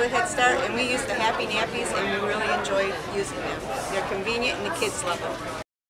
with Head Start, and we use the Happi-Nappies, and we really enjoy using them. They're convenient, and the kids love them.